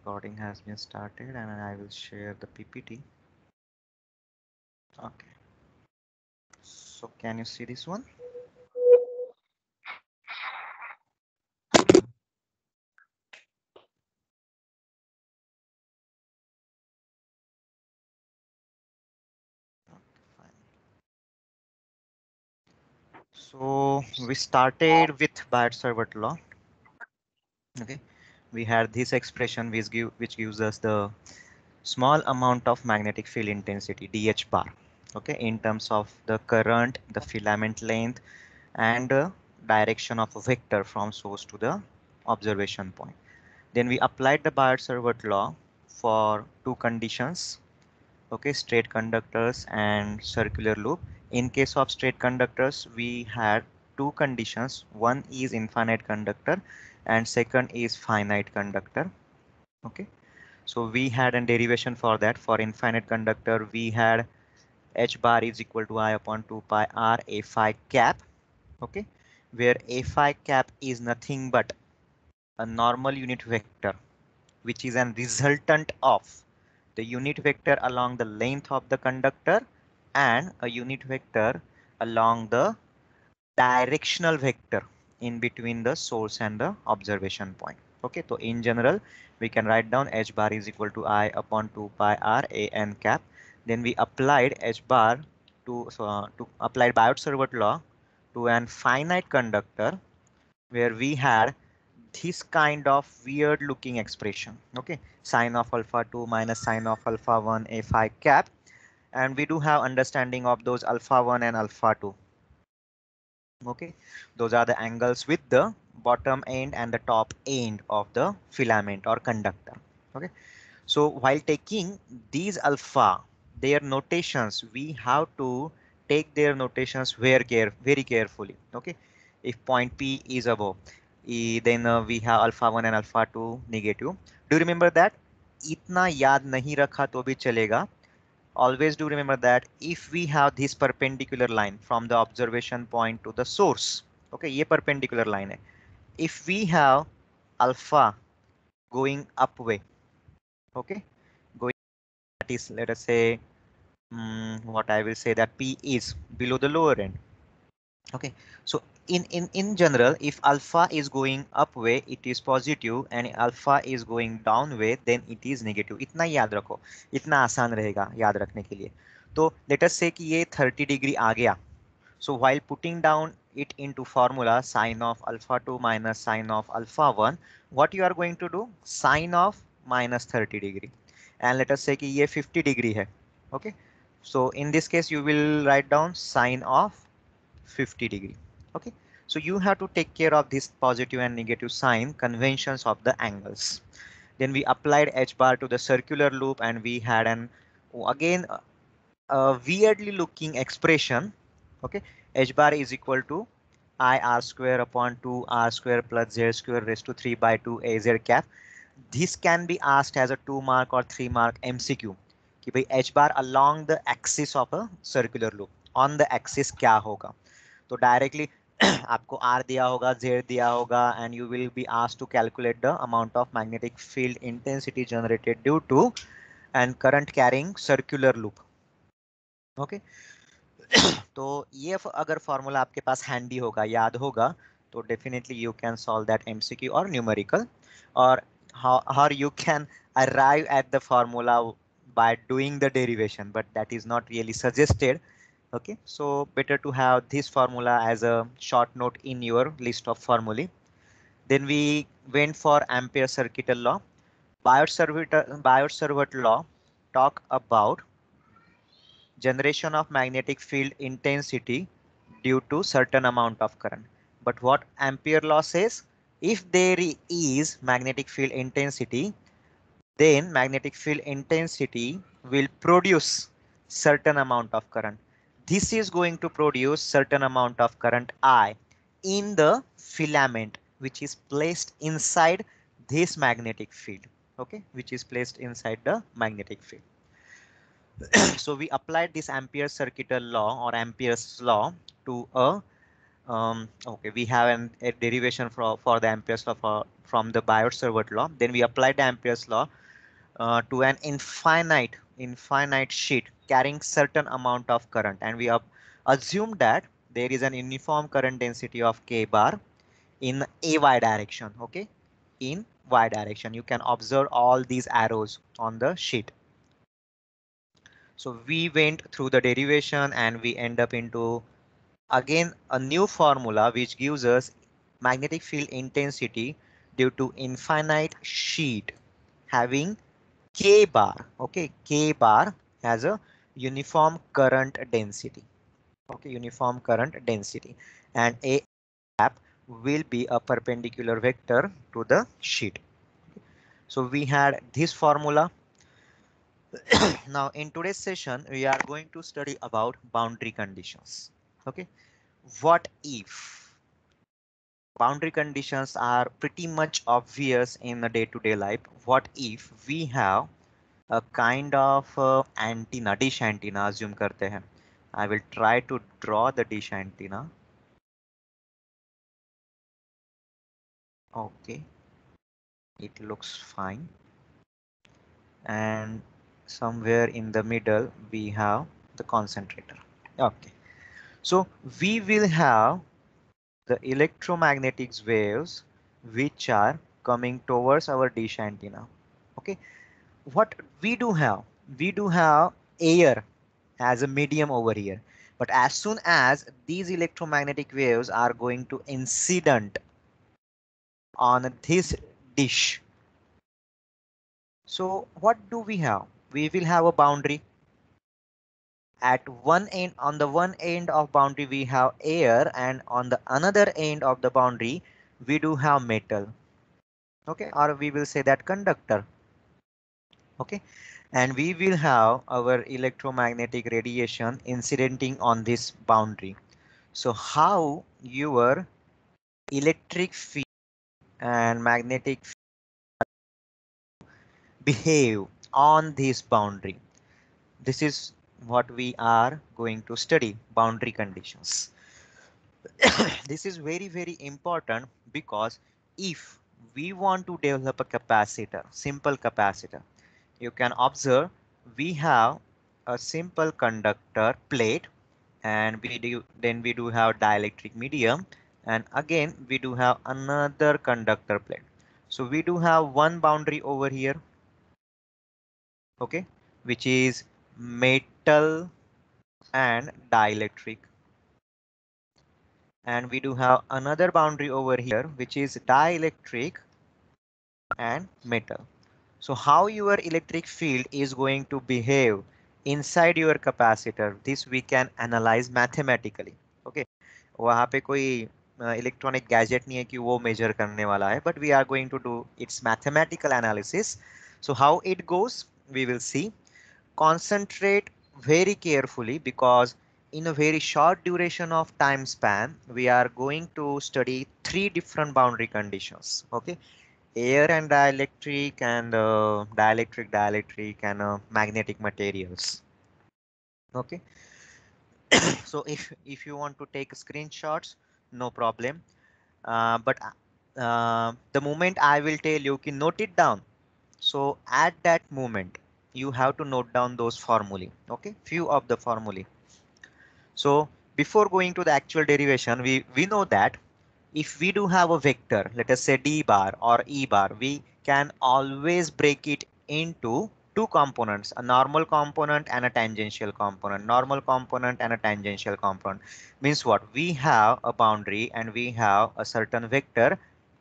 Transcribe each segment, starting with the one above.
recording has been started and I will share the PPT. Okay. So can you see this one? So we started with Biot-Savart law. Okay, we had this expression which give which gives us the small amount of magnetic field intensity dH bar. Okay, in terms of the current, the filament length, and the direction of a vector from source to the observation point. Then we applied the Biot-Savart law for two conditions. Okay, straight conductors and circular loop in case of straight conductors, we had two conditions. One is infinite conductor and second is finite conductor. Okay. So we had a derivation for that. For infinite conductor, we had h bar is equal to i upon 2 pi r a phi cap. Okay. Where a phi cap is nothing but a normal unit vector, which is a resultant of the unit vector along the length of the conductor and a unit vector along the directional vector in between the source and the observation point. Okay, so in general, we can write down h bar is equal to i upon 2 pi r a n cap. Then we applied h bar to so uh, to apply Biot-Savart law to an finite conductor where we had this kind of weird looking expression. Okay, sine of alpha 2 minus sine of alpha 1 a phi cap and we do have understanding of those alpha 1 and alpha 2 okay those are the angles with the bottom end and the top end of the filament or conductor okay so while taking these alpha their notations we have to take their notations very care very carefully okay if point p is above then uh, we have alpha 1 and alpha 2 negative do you remember that इतना याद नहीं रखा तो भी चलेगा Always do remember that if we have this perpendicular line from the observation point to the source okay ye perpendicular line hai. If we have alpha going up way okay going that is let us say um, what i will say that p is below the lower end okay. So in in in general if alpha is going up way it is positive and alpha is going down way then it is negative इतना याद रखो इतना आसान रहेगा याद रखने के लिए तो let us say कि ये 30 डिग्री आ गया so while putting down it into formula sine of alpha 2 minus sine of alpha 1 what you are going to do sine of minus 30 degree and let us say कि ये 50 degree है okay so in this case you will write down sine of 50 degree okay so you have to take care of this positive and negative sign conventions of the angles then we applied h bar to the circular loop and we had an again a weirdly looking expression okay h bar is equal to i r square upon 2 r square plus z square raised to 3 by 2 a z cap this can be asked as a 2 mark or 3 mark mcq कि भाई h bar along the axis of a circular loop on the axis क्या होगा तो directly आपको are दिया होगा Z दिया होगा and you will be ask to calculate the amount of magnetic field intensity generated due to and current carrying circular loop okay तो ये अगर फॉर्मूला आपके पास हैंडी होगा, याद होगा तो definitely you can solve that MCQ और न्यूमेरिकल और how you can arrive at the formula by doing the derivation, but that is not really suggested. Okay so better to have this formula as a short note in your list of formulae. Then we went for ampere circuital law. Biot law talk about generation of magnetic field intensity due to certain amount of current. But what ampere law says if there is magnetic field intensity then magnetic field intensity will produce certain amount of current this is going to produce certain amount of current I in the filament which is placed inside this magnetic field okay which is placed inside the magnetic field so we applied this ampere circuital law or ampere's law to a um, okay, we have an, a derivation for, for the Ampere's law for, from the Biot-Savart law. Then we applied the Ampere's law uh, to an infinite, infinite sheet carrying certain amount of current. And we have assumed that there is an uniform current density of K bar in AY direction. Okay, in Y direction. You can observe all these arrows on the sheet. So we went through the derivation and we end up into again a new formula which gives us magnetic field intensity due to infinite sheet having K bar. Okay, K bar has a uniform current density. Okay, uniform current density and A cap will be a perpendicular vector to the sheet. So we had this formula. now in today's session, we are going to study about boundary conditions. Okay, what if boundary conditions are pretty much obvious in the day-to-day -day life. What if we have a kind of uh, antenna, dish antenna assume karte hain. I will try to draw the dish antenna. Okay, it looks fine. And somewhere in the middle, we have the concentrator. Okay, so we will have the electromagnetic waves which are coming towards our dish antenna. Okay, what we do have, we do have air as a medium over here. But as soon as these electromagnetic waves are going to incident on this dish. So what do we have? We will have a boundary at one end on the one end of boundary we have air and on the another end of the boundary we do have metal. Okay? Or we will say that conductor. Okay? And we will have our electromagnetic radiation incidenting on this boundary. So how your electric field and magnetic field behave on this boundary? This is what we are going to study boundary conditions. this is very, very important because if we want to develop a capacitor, simple capacitor, you can observe we have a simple conductor plate and we do then we do have dielectric medium and again we do have another conductor plate. So we do have one boundary over here. Okay, which is metal and dielectric. And we do have another boundary over here, which is dielectric and metal. So how your electric field is going to behave inside your capacitor, this we can analyze mathematically. Okay, वहाँ पे कोई electronic gadget नहीं है कि वो major करने वाला है but we are going to do it's mathematical analysis so how it goes we will C concentrate very carefully because in a very short duration of time span, we are going to study three different boundary conditions. Okay, air and dielectric and uh, dielectric, dielectric and uh, magnetic materials. Okay, so if if you want to take screenshots, no problem. Uh, but uh, the moment I will tell you, can note it down. So at that moment, you have to note down those formulae. Okay, few of the formulae. So before going to the actual derivation, we, we know that if we do have a vector, let us say d bar or e bar, we can always break it into two components, a normal component and a tangential component. Normal component and a tangential component means what? We have a boundary and we have a certain vector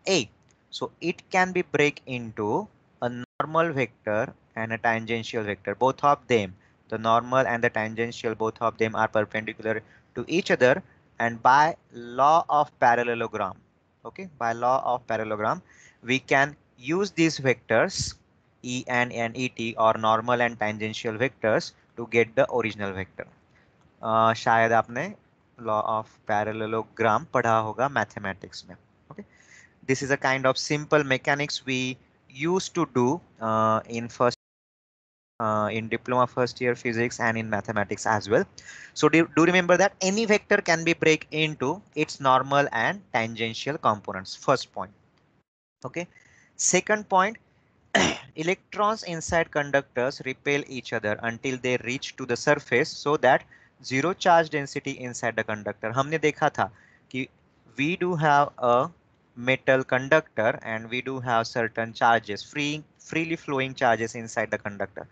a. So it can be break into a normal vector and a tangential vector. Both of them, the normal and the tangential, both of them are perpendicular to each other. And by law of parallelogram, okay, by law of parallelogram, we can use these vectors E and and ET or normal and tangential vectors to get the original vector. Uh, शायद आपने law of parallelogram पढ़ा होगा mathematics में. Okay, this is a kind of simple mechanics we used to do uh, in first uh, in diploma first year physics and in mathematics as well. So do, do remember that any vector can be break into its normal and tangential components. First point. Okay. Second point, electrons inside conductors repel each other until they reach to the surface so that zero charge density inside the conductor. हमने देखा था कि we do have a metal conductor and we do have certain charges, free, freely flowing charges inside the conductor.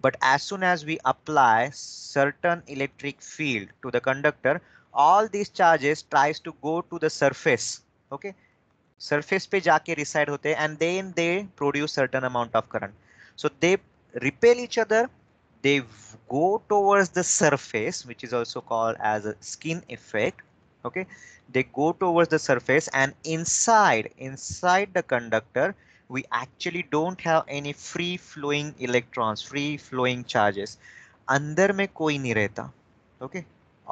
But as soon as we apply certain electric field to the conductor, all these charges tries to go to the surface. Okay. Surface pe jaake reside hote and then they produce certain amount of current. So they repel each other. They go towards the surface, which is also called as a skin effect okay they go towards the surface and inside inside the conductor we actually don't have any free flowing electrons free flowing charges अंदर में कोई नहीं रहता okay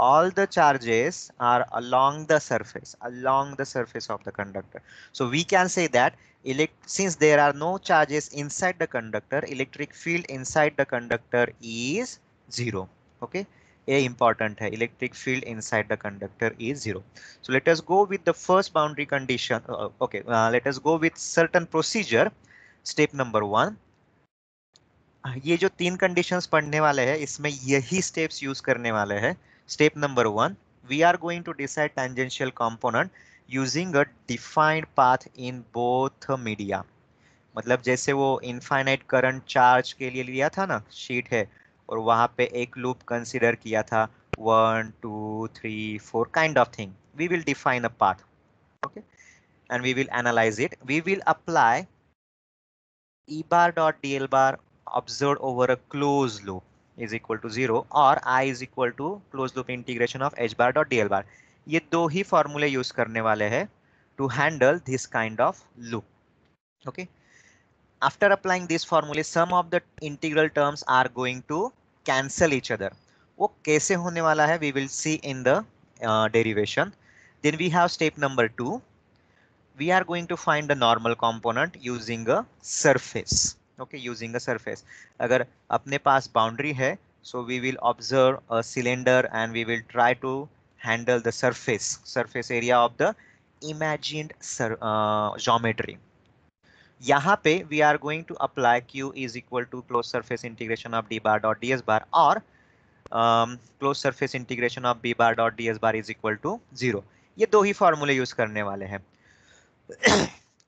all the charges are along the surface along the surface of the conductor so we can say that elect since there are no charges inside the conductor electric field inside the conductor is zero okay A important hai electric field inside the conductor is zero so let us go with the first boundary condition uh, okay uh, let us go with certain procedure step number one ये जो तीन conditions पढ़ने वाले हैं इसमें यही steps use करने वाले हैं step number one we are going to decide tangential component using a defined path in both media मतलब जैसे वो इनफाइनाइट करंट चार्ज के लिए लिया था ना शीट है और वहाँ पे एक लूप कंसिडर किया था। One two three four kind of thing we will define a path okay and we will analyse it we will apply E bar dot D L bar observe over a close loop is equal to zero और I is equal to close loop integration of H bar dot D L bar ये दो ही फॉर्मूले use करने वाले हैं to handle this kind of loop okay after applying this formulae some of the integral terms are going to cancel each other वो कैसे होने वाला है? We will see in the derivation then we have step number two we are going to find the normal component using a surface okay using a surface अगर अपने पास boundary है so we will observe a cylinder and we will try to handle the surface surface area of the imaged sir geometry यहाँ पे we are going to apply Q is equal to close surface integration of D bar dot D S bar और close surface integration of B bar dot D S bar is equal to zero ये दो ही फॉर्मूले use करने वाले हैं।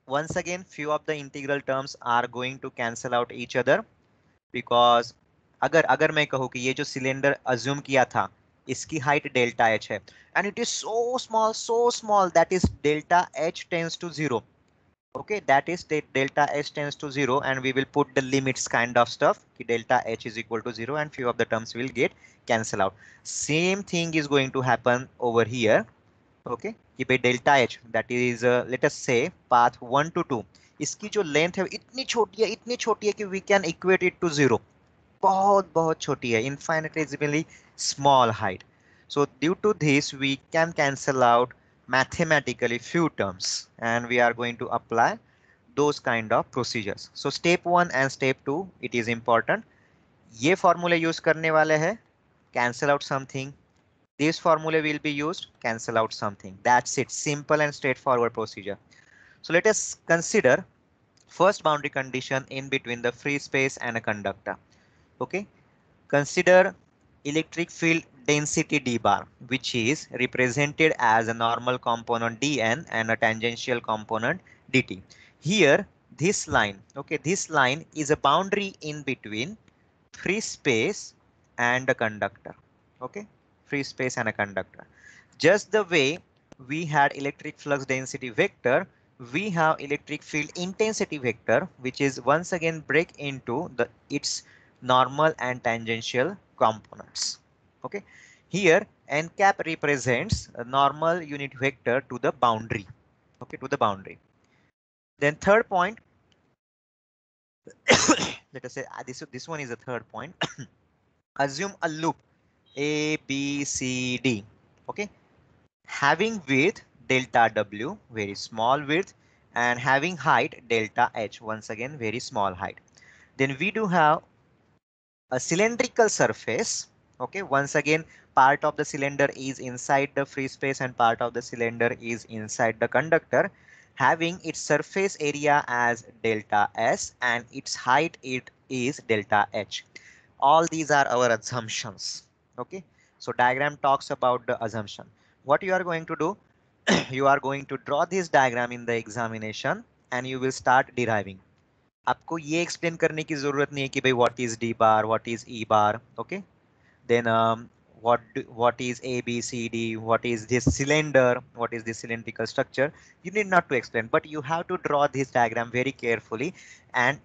Once again few of the integral terms are going to cancel out each other because अगर अगर मैं कहूँ कि ये जो सिलेंडर अज्यूम किया था, इसकी हाइट डेल्टा एच है। And it is so small so small that is delta H tends to zero okay that is delta h tends to 0 and we will put the limits kind of stuff delta h is equal to 0 and few of the terms will get cancel out same thing is going to happen over here okay keep a delta h that is uh, let us say path 1 to 2 इसकी जो length है इतनी छोटी है इतनी छोटी है कि we can equate it to zero बहुत बहुत छोटी है infinitely small height so due to this we can cancel out mathematically few terms and we are going to apply those kind of procedures. So step one and step two, it is important. ये formula use करने वाले हैं cancel out something. This formula will be used cancel out something. That's it. Simple and straightforward procedure. So let us consider first boundary condition in between the free space and a conductor. Okay. Consider electric field density d bar which is represented as a normal component dn and a tangential component dt. Here this line okay this line is a boundary in between free space and a conductor okay free space and a conductor. Just the way we had electric flux density vector we have electric field intensity vector which is once again break into the its normal and tangential components. Okay, here n cap represents a normal unit vector to the boundary. Okay, to the boundary. Then third point, let us say uh, this this one is the third point. Assume a loop A, B, C, D. Okay, having width delta W, very small width, and having height delta H, once again very small height. Then we do have a cylindrical surface Okay, once again, part of the cylinder is inside the free space and part of the cylinder is inside the conductor having its surface area as delta S and its height it is delta H. All these are our assumptions. Okay, so diagram talks about the assumption. What you are going to do, you are going to draw this diagram in the examination and you will start deriving. आपको ये explain करने की जरूरत नहीं है कि भाई what is D bar, what is E bar, okay? Then um, what what is A, B, C, D, what is this cylinder, what is this cylindrical structure. You need not to explain, but you have to draw this diagram very carefully and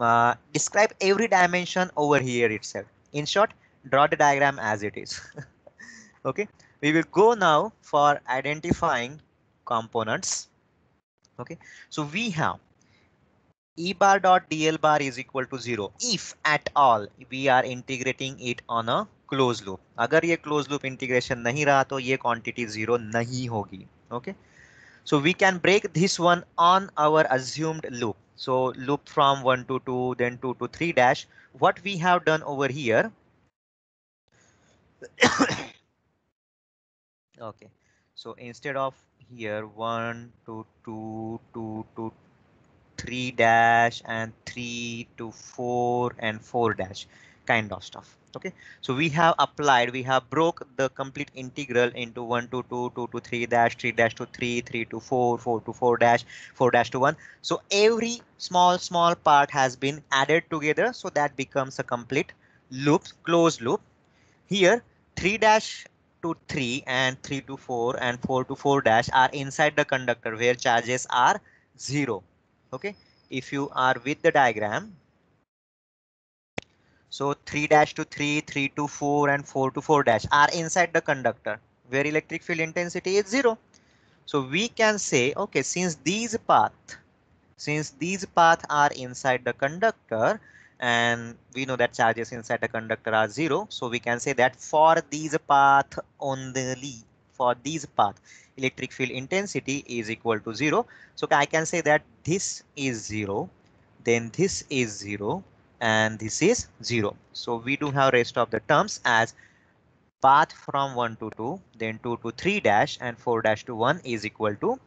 uh, describe every dimension over here itself. In short, draw the diagram as it is. okay, we will go now for identifying components. Okay, so we have E bar dot DL bar is equal to zero if at all we are integrating it on a close loop अगर ये close loop integration नहीं रहा तो ये quantity zero नहीं होगी okay so we can break this one on our assumed loop so loop from one to two then two to three dash what we have done over here okay so instead of here one to two two to three dash and three to four and four dash kind of stuff okay? So we have applied we have broke the complete integral into 1 to 2 2 to 3 dash 3 dash to 3 3 to 4 4 to 4 dash 4 dash to 1 so every small small part has been added together so that becomes a complete loop closed loop. Here 3 dash to 3 and 3 to 4 and 4 to 4 dash are inside the conductor where charges are zero. Okay? If you are with the diagram so 3 dash to 3, 3 to 4 and 4 to 4 dash are inside the conductor where electric field intensity is zero. So we can say, okay, since these path, since these path are inside the conductor and we know that charges inside the conductor are zero. So we can say that for these path only for these path electric field intensity is equal to zero. So I can say that this is zero, then this is zero, and this is 0. So we do have rest of the terms as path from 1 to 2, then 2 to 3 dash and 4 dash to 1 is equal to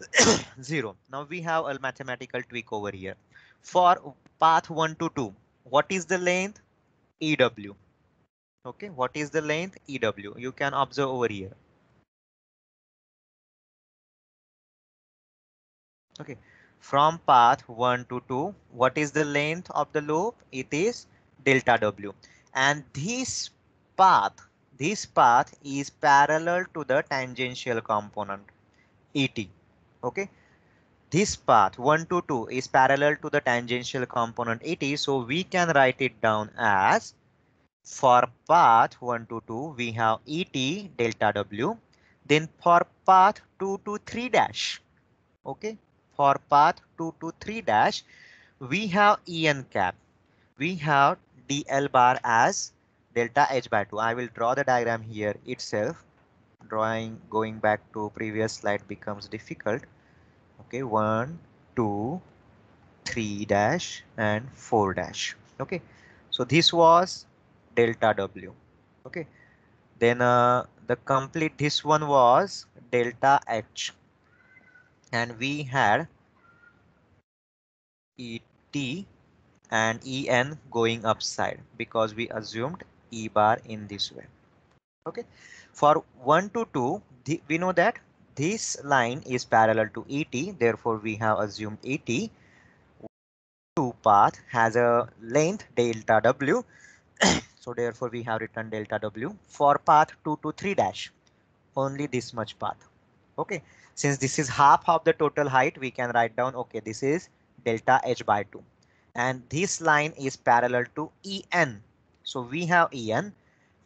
0. Now we have a mathematical tweak over here. For path 1 to 2, what is the length? EW. Okay, what is the length? EW. You can observe over here. Okay, from path 1 to 2 what is the length of the loop? It is delta w. And this path this path is parallel to the tangential component et okay? This path 1 to 2 is parallel to the tangential component et so we can write it down as for path 1 to 2 we have et delta w then for path 2 to 3 dash okay for path 2 to 3 dash, we have En cap. We have dl bar as delta h by 2. I will draw the diagram here itself. Drawing going back to previous slide becomes difficult. Okay, 1, 2, 3 dash and 4 dash. Okay, so this was delta w. Okay, then uh, the complete this one was delta h and we had ET and EN going upside because we assumed E bar in this way. Okay, for 1 to 2, the, we know that this line is parallel to ET, therefore we have assumed ET. 2 path has a length delta W, so therefore we have written delta W. For path 2 to 3 dash, only this much path. Okay, since this is half of the total height, we can write down, okay, this is delta h by 2 and this line is parallel to En. So we have En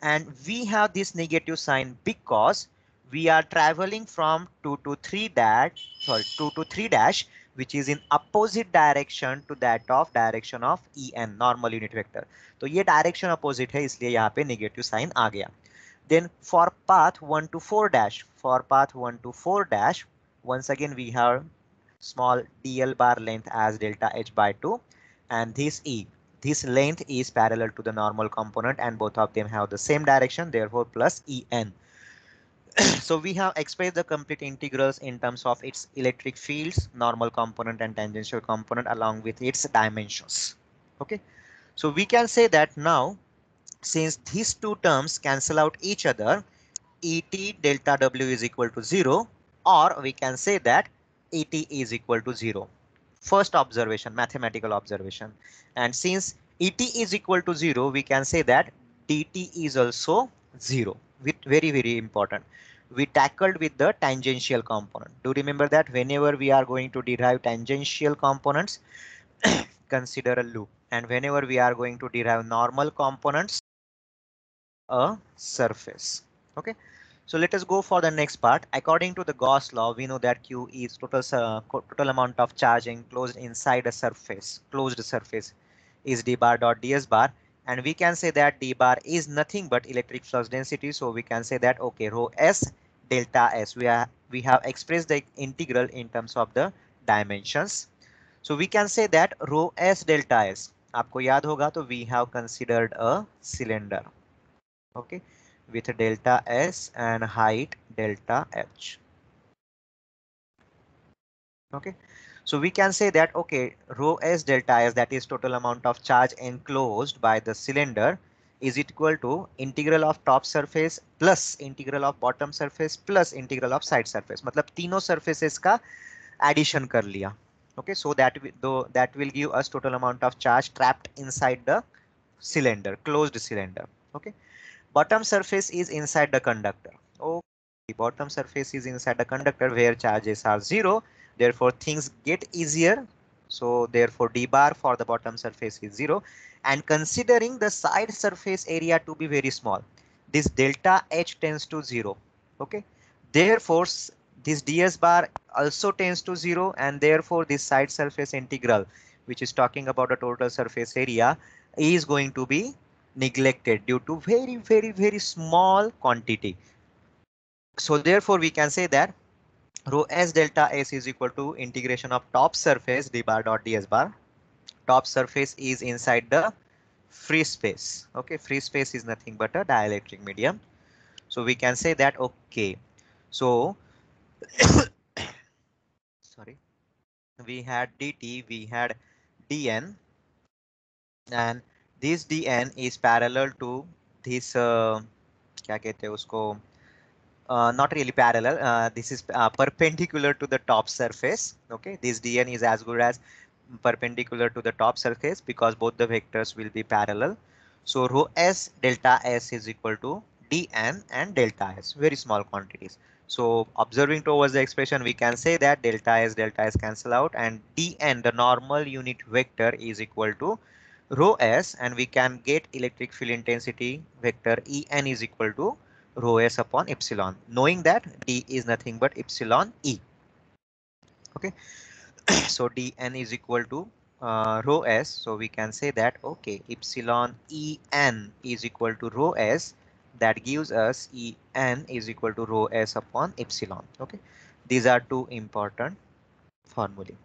and we have this negative sign because we are traveling from 2 to 3 dash sorry 2 to 3 dash which is in opposite direction to that of direction of En normal unit vector. तो ये direction opposite है इसलिए यहाँ पे negative sign आ गया. then for path 1 to 4 dash, for path 1 to 4 dash, once again we have small dl bar length as delta h by 2 and this e this length is parallel to the normal component and both of them have the same direction therefore plus en so we have expressed the complete integrals in terms of its electric fields normal component and tangential component along with its dimensions. Okay? So we can say that now since these two terms cancel out each other et delta w is equal to 0 or we can say that et is equal to 0 first observation mathematical observation. And since et is equal to 0 we can say that dt is also 0 with very very important. We tackled with the tangential component. Do remember that whenever we are going to derive tangential components consider a loop. And whenever we are going to derive normal components a surface okay so let us go for the next part. According to the Gauss law, we know that Q is total, uh, total amount of charge enclosed inside a surface, closed surface is d bar dot ds bar. And we can say that d bar is nothing but electric flux density. So we can say that, okay, rho s delta s, we, are, we have expressed the integral in terms of the dimensions. So we can say that rho s delta s, आपको याद होगा तो we have considered a cylinder. Okay with delta S and height delta H. Okay, so we can say that, okay, rho S delta S that is total amount of charge enclosed by the cylinder is equal to integral of top surface plus integral of bottom surface plus integral of side surface. मतलब तीनों surfaces का addition कर लिया. Okay, so that though that will give us total amount of charge trapped inside the cylinder, closed cylinder. Okay, bottom surface is inside the conductor. The bottom surface is inside the conductor where charges are zero. Therefore, things get easier. So therefore, d bar for the bottom surface is zero. And considering the side surface area to be very small, this delta H tends to zero. Okay. Therefore, this ds bar also tends to zero and therefore this side surface integral, which is talking about the total surface area, is going to be neglected due to very, very, very small quantity. So therefore, we can say that rho s delta s is equal to integration of top surface d bar dot ds bar. Top surface is inside the free space. OK, free space is nothing but a dielectric medium. So we can say that OK. So sorry, we had dt, we had dn and this dn is parallel to this uh, क्या कहते हैं उसको uh, not really parallel uh, this is uh, perpendicular to the top surface okay this dn is as good as perpendicular to the top surface because both the vectors will be parallel so rho s delta s is equal to dn and delta s very small quantities so observing towards the expression we can say that delta s delta s cancel out and dn the normal unit vector is equal to rho s and we can get electric field intensity vector En is equal to rho s upon epsilon. Knowing that d is nothing but epsilon e. Okay, so dn is equal to uh, rho s. So we can say that okay epsilon en is equal to rho s. That gives us en is equal to rho s upon epsilon. Okay. These are two important formulae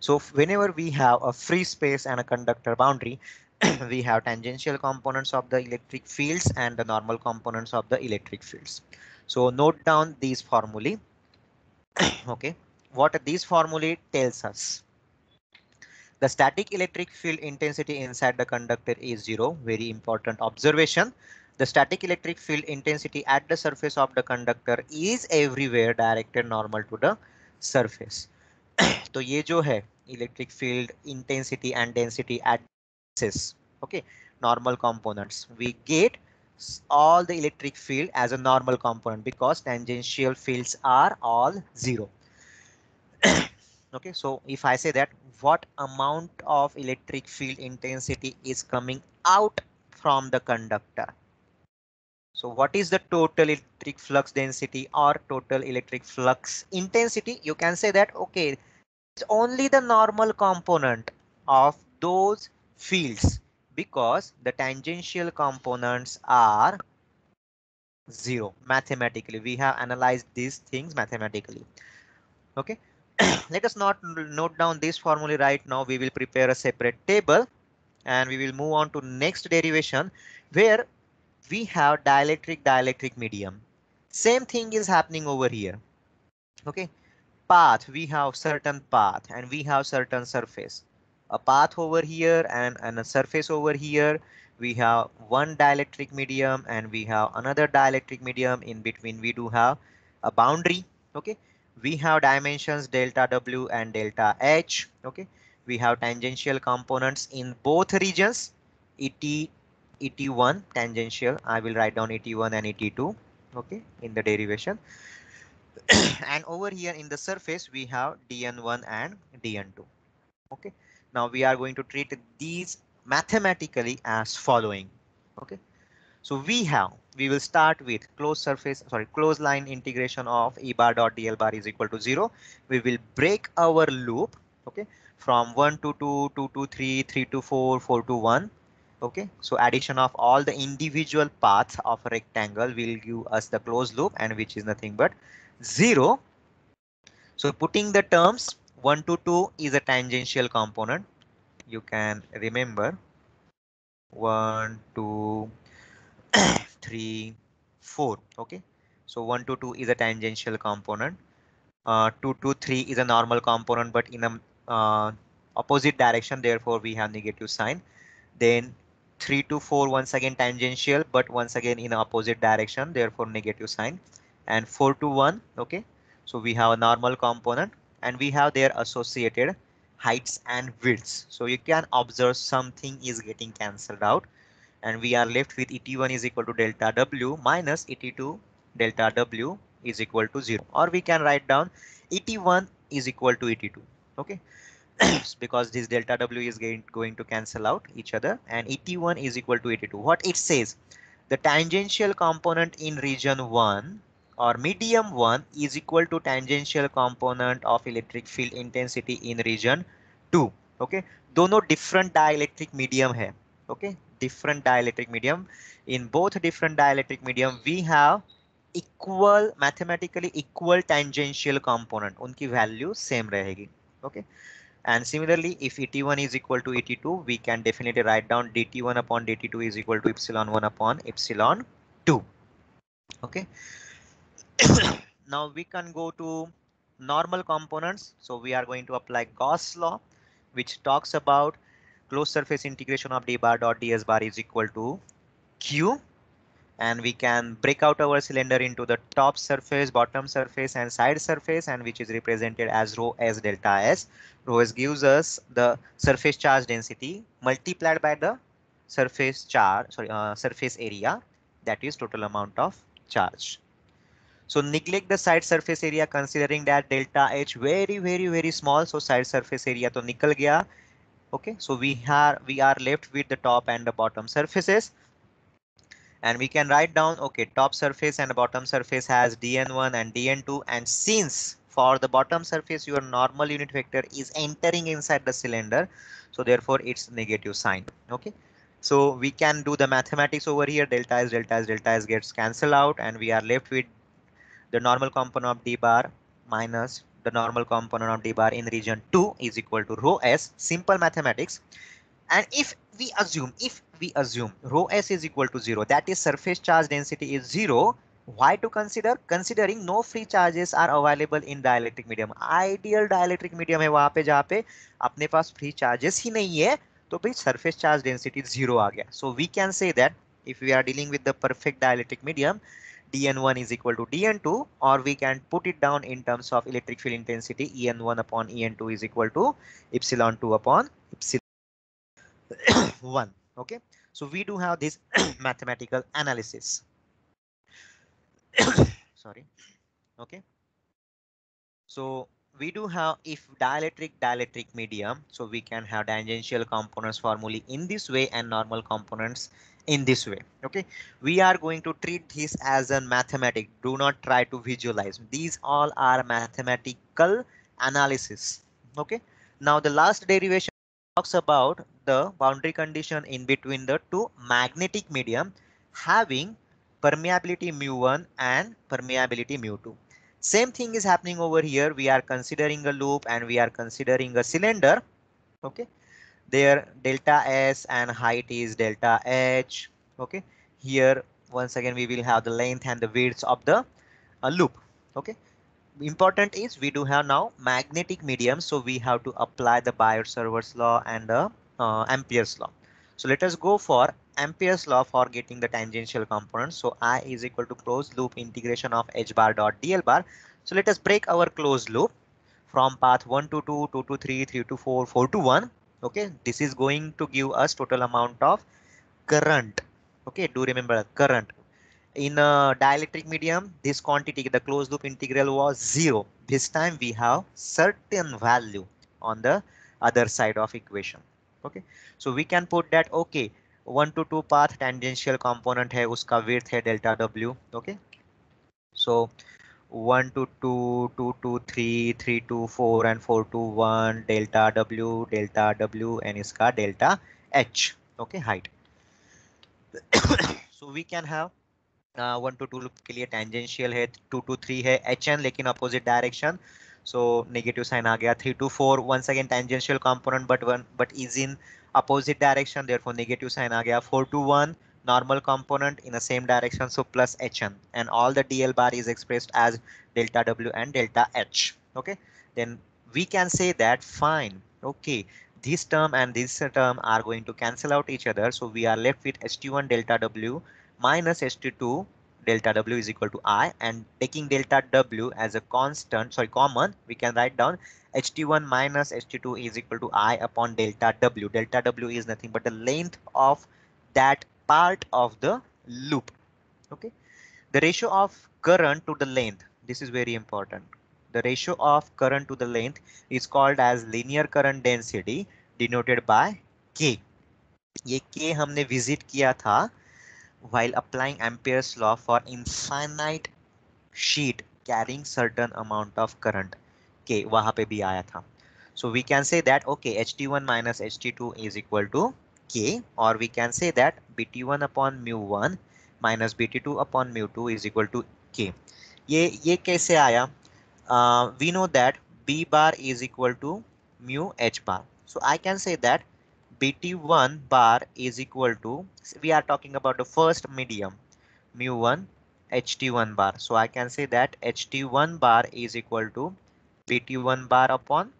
so whenever we have a free space and a conductor boundary, we have tangential components of the electric fields and the normal components of the electric fields. So note down these formulae. okay, what these formulae tells us. The static electric field intensity inside the conductor is zero. Very important observation. The static electric field intensity at the surface of the conductor is everywhere directed normal to the surface. तो ये जो है electric field intensity and density at axis okay normal components we get all the electric field as a normal component because tangential fields are all zero okay so if i say that what amount of electric field intensity is coming out from the conductor So what is the total electric flux density or total electric flux intensity? You can say that okay it's only the normal component of those fields because the tangential components are zero mathematically. We have analyzed these things mathematically. Okay? Let us not note down this formula right now. We will prepare a separate table and we will move on to next derivation where we have dielectric dielectric medium. Same thing is happening over here. OK, path we have certain path and we have certain surface. A path over here and, and a surface over here. We have one dielectric medium and we have another dielectric medium in between. We do have a boundary. OK, we have dimensions delta W and delta H. OK, we have tangential components in both regions. ET, ET1 tangential. I will write down ET1 and ET2. OK, in the derivation. and over here in the surface, we have dN1 and dN2. OK, now we are going to treat these mathematically as following. OK, so we have, we will start with closed surface, sorry, closed line integration of E bar dot DL bar is equal to zero. We will break our loop, okay, from 1 to 2, 2 to 3, 3 to 4, 4 to 1. Okay, so addition of all the individual paths of a rectangle will give us the closed loop and which is nothing but 0. So putting the terms 1 to 2 is a tangential component. You can remember 1, 2, three, four. Okay, so one to two is a tangential component. Uh, two to three is a normal component, but in a uh, opposite direction. Therefore, we have negative sign. Then three to four once again tangential, but once again in opposite direction. Therefore, negative sign. And four to one. Okay, so we have a normal component and we have their associated heights and widths. So you can observe something is getting cancelled out and we are left with ET1 is equal to delta W minus ET2 delta W is equal to 0 or we can write down ET1 is equal to ET2 okay because this delta W is going, going to cancel out each other and ET1 is equal to ET2 what it says the tangential component in region 1 or medium 1 is equal to tangential component of electric field intensity in region 2 okay दोनों different dielectric medium है okay different dielectric medium. In both different dielectric medium, we have equal mathematically equal tangential component. उनकी value same रहेगी. Okay. And similarly, if ET1 is equal to ET2, we can definitely write down DT1 upon DT2 is equal to epsilon 1 upon epsilon 2. Okay. now we can go to normal components. So we are going to apply Gauss law, which talks about closed surface integration of d bar dot ds bar is equal to q and we can break out our cylinder into the top surface, bottom surface and side surface and which is represented as rho s delta s. Rho s gives us the surface charge density multiplied by the surface charge, sorry, uh, surface area that is total amount of charge. So neglect the side surface area considering that delta H very, very, very small. So side surface area to nikal gaya okay so we are we are left with the top and the bottom surfaces and we can write down okay top surface and bottom surface has dn1 and dn2 and since for the bottom surface your normal unit vector is entering inside the cylinder so therefore it's negative sign okay? So we can do the mathematics over here. Delta s delta s delta s gets cancelled out and we are left with the normal component of d bar minus the normal component of d bar in region 2 is equal to rho s. Simple mathematics and if we assume if we assume rho s is equal to 0 that is surface charge density is 0 why to consider considering no free charges are available in dielectric medium ideal dielectric medium है वहां पे जहाँ पे अपने पास free charges ही नहीं है तो भाई surface charge density zero आ गया so we can say that if we are dealing with the perfect dielectric medium dn1 is equal to dn2 or we can put it down in terms of electric field intensity en1 upon en2 is equal to epsilon 2 upon epsilon 1 okay? So we do have this mathematical analysis. Sorry okay? So we do have if dielectric dielectric medium so we can have tangential components formally in this way and normal components in this way okay? We are going to treat this as a mathematic. Do not try to visualize. These all are mathematical analysis okay? Now the last derivation talks about the boundary condition in between the two magnetic medium having permeability mu1 and permeability mu2 same thing is happening over here. We are considering a loop and we are considering a cylinder okay? There delta s and height is delta h okay? Here once again we will have the length and the width of the uh, loop okay important is we do have now magnetic medium so we have to apply the Biot-Savart's law and the uh, Ampere's law so let us go for Ampere's law for getting the tangential component. So I is equal to closed loop integration of h bar dot dl bar. So let us break our closed loop from path 1 to 2, 2 to 3, 3 to 4, 4 to 1. Okay, this is going to give us total amount of current. Okay, do remember current In a dielectric medium, this quantity, the closed loop integral was zero. This time we have certain value on the other side of equation. Okay, so we can put that okay one two to path tangential component है उसका विर्थ है delta W okay so one two two two to three three to four and four to one delta W delta W and इसका delta H okay height so we can have one two two के लिए tangential है two to three है H N लेकिन opposite direction so negative sign आ गया three to four once again tangential component but one but is in opposite direction therefore negative sign aa gaya 4 to 1 normal component in the same direction so plus hn and all the dl bar is expressed as delta w and delta h okay then we can say that fine okay this term and this term are going to cancel out each other so we are left with ht1 delta w minus ht2 delta w is equal to i and taking delta w as a constant sorry common we can write down ht1 minus ht2 is equal to i upon delta w. Delta w is nothing but the length of that part of the loop. Okay. The ratio of current to the length. This is very important. The ratio of current to the length is called as linear current density denoted by K. ये K हमने visit किया था while applying Ampere's law for infinite sheet carrying certain amount of current. के वहाँ पे भी आया था so we can say that okay ht1 minus ht2 is equal to k or we can say that bt1 upon mu1 minus bt2 upon mu2 is equal to k ये ये कैसे आया uh, we know that b bar is equal to mu h bar so I can say that bt1 bar is equal to we are talking about the first medium mu1 ht1 bar. So I can say that ht1 bar is equal to bt1 bar upon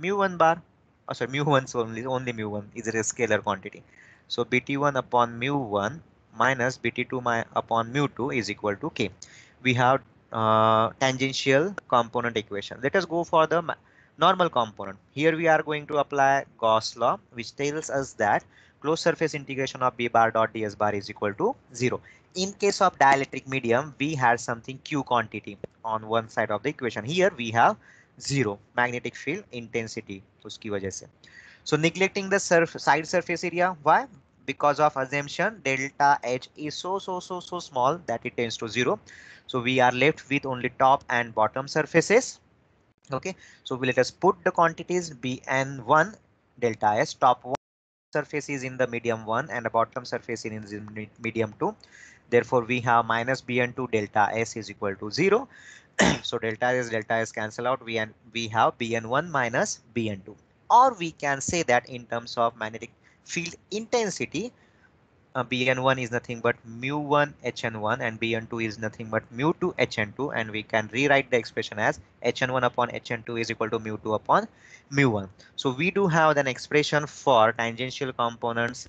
mu1 bar. Oh, sorry mu1 so only only mu1 is a scalar quantity. So bt1 upon mu1 minus bt2 my upon mu2 is equal to k. We have uh, tangential component equation. Let us go for the normal component. Here we are going to apply gauss law which tells us that closed surface integration of b bar dot ds bar is equal to zero. In case of dielectric medium we had something q quantity on one side of the equation. Here we have zero magnetic field intensity so neglecting the surf side surface area why? Because of assumption delta h is so so so so small that it tends to zero. So we are left with only top and bottom surfaces okay so we let us put the quantities bn1 delta s top one surface is in the medium 1 and the bottom surface is in medium 2 Therefore, we have minus bn2 delta s is equal to 0. so delta s delta s cancel out. We, and we have bn1 minus bn2. Or we can say that in terms of magnetic field intensity, uh, bn1 is nothing but mu1 hn1 and bn2 is nothing but mu2 hn2 and we can rewrite the expression as hn1 upon hn2 is equal to mu2 upon mu1 so we do have an expression for tangential components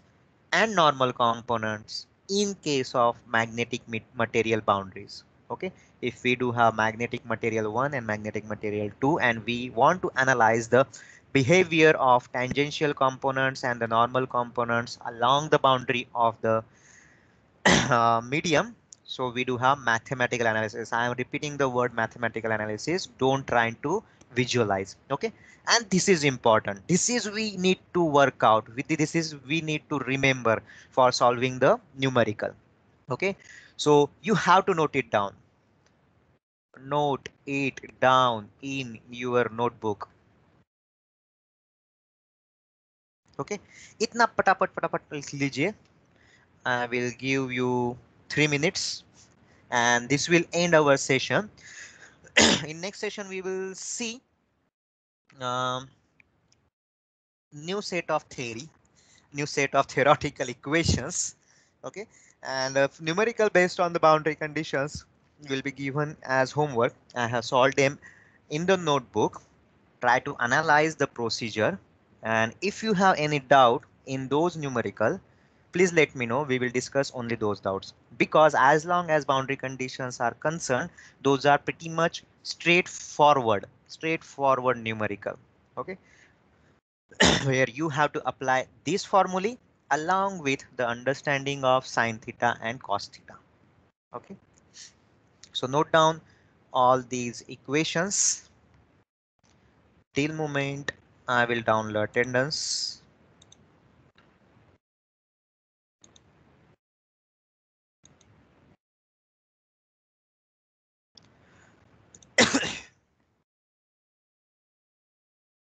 and normal components in case of magnetic material boundaries. Okay? If we do have magnetic material 1 and magnetic material 2 and we want to analyze the behavior of tangential components and the normal components along the boundary of the uh, medium. So we do have mathematical analysis. I am repeating the word mathematical analysis. Don't try to visualize. Okay? And this is important. This is we need to work out. With this is we need to remember for solving the numerical. Okay? So you have to note it down. Note it down in your notebook okay itna patapat patapat लिख लीजिए I will give you three minutes and this will end our session in next session we will see um, new set of theory, new set of theoretical equations. Okay, and uh, numerical based on the boundary conditions will be given as homework. I have solved them in the notebook. Try to analyze the procedure. And if you have any doubt in those numerical, please let me know. We will discuss only those doubts because as long as boundary conditions are concerned, those are pretty much straightforward, straightforward numerical. Okay. Where you have to apply this formulae along with the understanding of sine theta and cos theta. Okay. So note down all these equations. Till moment I will download attendance.